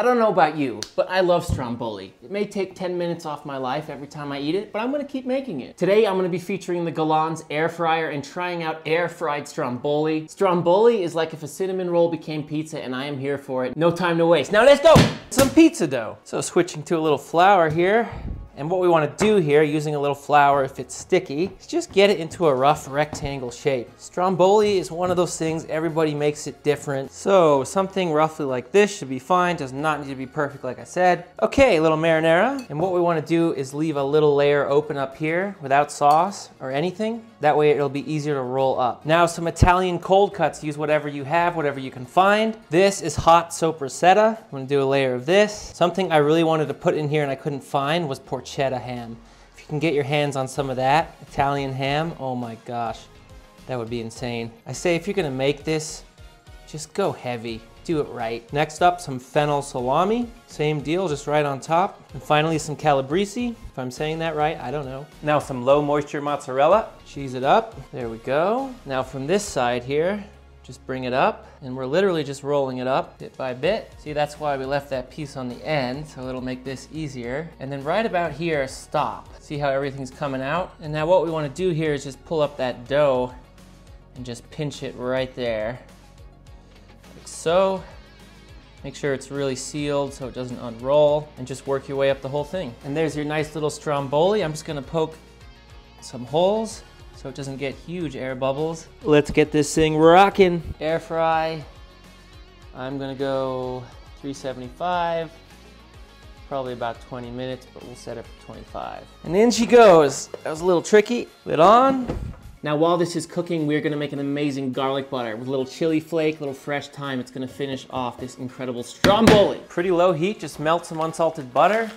I don't know about you, but I love stromboli. It may take 10 minutes off my life every time I eat it, but I'm gonna keep making it. Today, I'm gonna be featuring the Galanz air fryer and trying out air fried stromboli. Stromboli is like if a cinnamon roll became pizza and I am here for it. No time to waste. Now let's go! Some pizza dough. So switching to a little flour here. And what we want to do here, using a little flour if it's sticky, is just get it into a rough rectangle shape. Stromboli is one of those things, everybody makes it different. So something roughly like this should be fine, does not need to be perfect like I said. Okay, little marinara. And what we want to do is leave a little layer open up here without sauce or anything. That way it'll be easier to roll up. Now some Italian cold cuts, use whatever you have, whatever you can find. This is hot sopressata. I'm gonna do a layer of this. Something I really wanted to put in here and I couldn't find was porchetta ham. If you can get your hands on some of that, Italian ham, oh my gosh, that would be insane. I say if you're gonna make this, just go heavy do it right. Next up, some fennel salami. Same deal, just right on top. And finally, some calabrese. If I'm saying that right, I don't know. Now some low moisture mozzarella. Cheese it up. There we go. Now from this side here, just bring it up and we're literally just rolling it up bit by bit. See, that's why we left that piece on the end, so it'll make this easier. And then right about here, stop. See how everything's coming out? And now what we wanna do here is just pull up that dough and just pinch it right there so. Make sure it's really sealed so it doesn't unroll and just work your way up the whole thing. And there's your nice little stromboli. I'm just gonna poke some holes so it doesn't get huge air bubbles. Let's get this thing rocking. Air fry. I'm gonna go 375, probably about 20 minutes, but we'll set it for 25. And in she goes. That was a little tricky. Lid on. Now while this is cooking, we're gonna make an amazing garlic butter with a little chili flake, a little fresh thyme. It's gonna finish off this incredible stromboli. Pretty low heat, just melt some unsalted butter.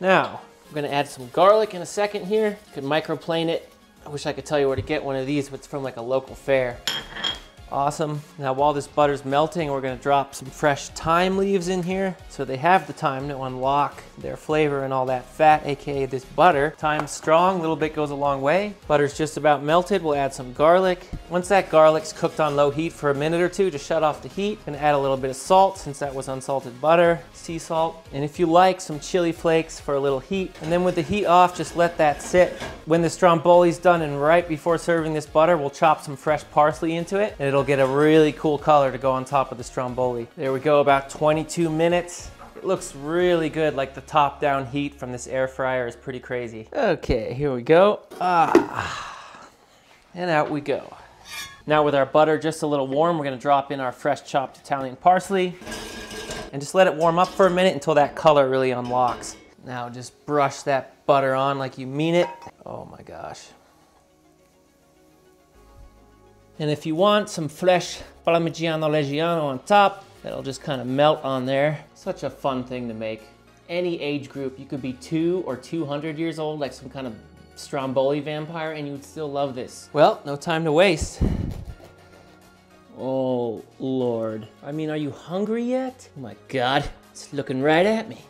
Now, I'm gonna add some garlic in a second here. You could microplane it. I wish I could tell you where to get one of these, but it's from like a local fair. Awesome. Now while this butter's melting, we're gonna drop some fresh thyme leaves in here. So they have the time to unlock their flavor and all that fat, AKA this butter. Thyme's strong, a little bit goes a long way. Butter's just about melted, we'll add some garlic. Once that garlic's cooked on low heat for a minute or two, to shut off the heat. Gonna add a little bit of salt since that was unsalted butter, sea salt. And if you like, some chili flakes for a little heat. And then with the heat off, just let that sit. When the stromboli's done and right before serving this butter, we'll chop some fresh parsley into it. And it'll get a really cool color to go on top of the stromboli. There we go, about 22 minutes. It looks really good, like the top down heat from this air fryer is pretty crazy. Okay, here we go. Ah, and out we go. Now with our butter just a little warm, we're gonna drop in our fresh chopped Italian parsley and just let it warm up for a minute until that color really unlocks. Now just brush that butter on like you mean it. Oh my gosh. And if you want some fresh Parmigiano Reggiano on top, that'll just kind of melt on there. Such a fun thing to make. Any age group, you could be two or 200 years old, like some kind of Stromboli vampire, and you would still love this. Well, no time to waste. Oh, Lord. I mean, are you hungry yet? Oh my God, it's looking right at me.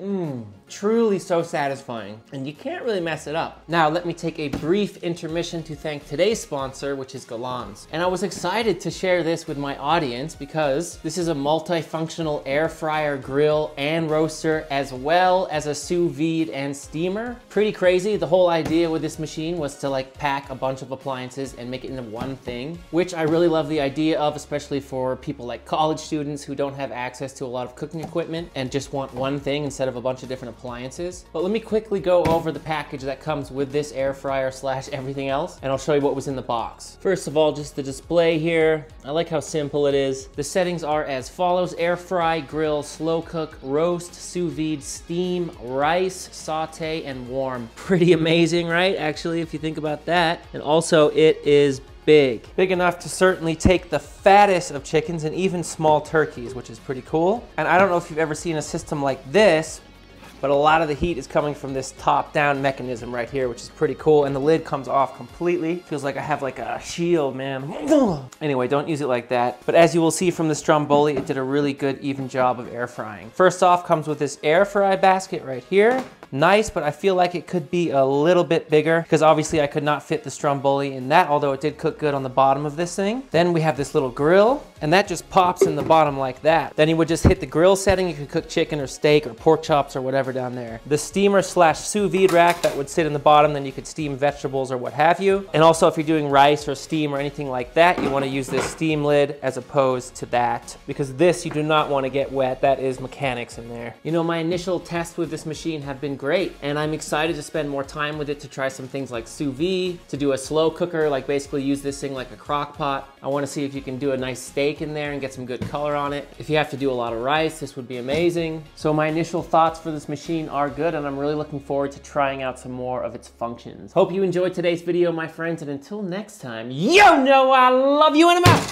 Mmm. Truly so satisfying, and you can't really mess it up. Now, let me take a brief intermission to thank today's sponsor, which is Galanz. And I was excited to share this with my audience because this is a multifunctional air fryer grill and roaster, as well as a sous vide and steamer. Pretty crazy. The whole idea with this machine was to like pack a bunch of appliances and make it into one thing, which I really love the idea of, especially for people like college students who don't have access to a lot of cooking equipment and just want one thing instead of a bunch of different appliances. But let me quickly go over the package that comes with this air fryer slash everything else, and I'll show you what was in the box. First of all, just the display here. I like how simple it is. The settings are as follows, air fry, grill, slow cook, roast, sous vide, steam, rice, saute, and warm. Pretty amazing, right? Actually, if you think about that. And also it is big. Big enough to certainly take the fattest of chickens and even small turkeys, which is pretty cool. And I don't know if you've ever seen a system like this, but a lot of the heat is coming from this top-down mechanism right here, which is pretty cool, and the lid comes off completely. Feels like I have like a shield, man. anyway, don't use it like that. But as you will see from the Stromboli, it did a really good, even job of air frying. First off, comes with this air fry basket right here. nice, but I feel like it could be a little bit bigger because obviously I could not fit the stromboli in that, although it did cook good on the bottom of this thing. Then we have this little grill and that just pops in the bottom like that. Then you would just hit the grill setting. You could cook chicken or steak or pork chops or whatever down there. The steamer slash sous vide rack that would sit in the bottom, then you could steam vegetables or what have you. And also if you're doing rice or steam or anything like that, you wanna use this steam lid as opposed to that because this you do not wanna get wet. That is mechanics in there. You know, my initial tests with this machine have been great and I'm excited to spend more time with it to try some things like sous vide, to do a slow cooker, like basically use this thing like a crock pot. I wanna see if you can do a nice steak in there and get some good color on it. If you have to do a lot of rice, this would be amazing. So my initial thoughts for this machine are good and I'm really looking forward to trying out some more of its functions. Hope you enjoyed today's video, my friends, and until next time, you know I love you and I'm out!